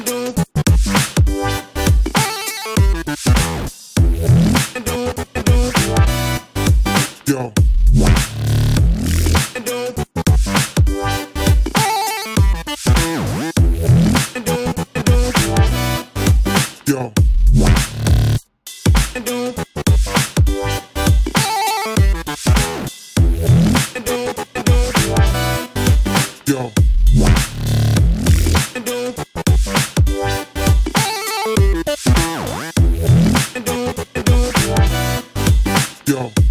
do. Yo.